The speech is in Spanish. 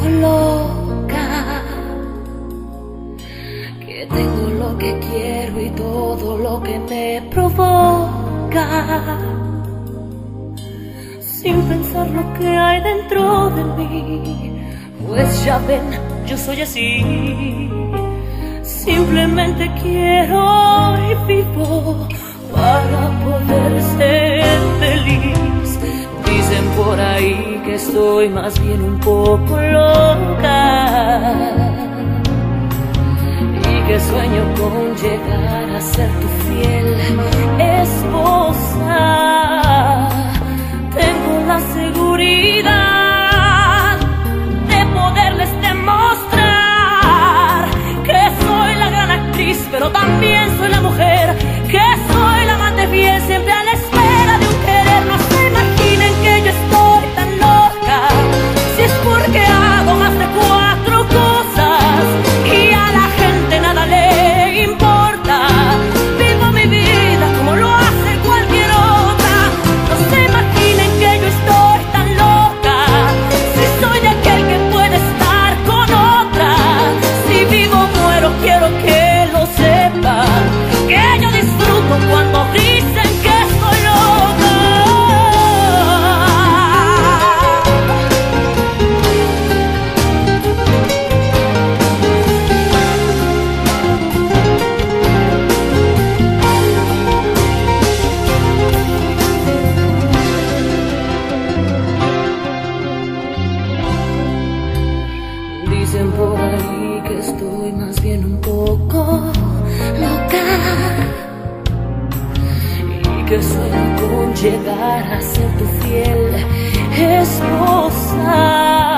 coloca que tengo lo que quiero y todo lo que me provoca. Sin pensar lo que hay dentro de mí pues ya ven yo soy así. Simplemente quiero y vivo. Estoy más bien un poco loca que sueño con llegar a ser tu fiel esposa. Que sueño con llegar a ser tu fiel esposa.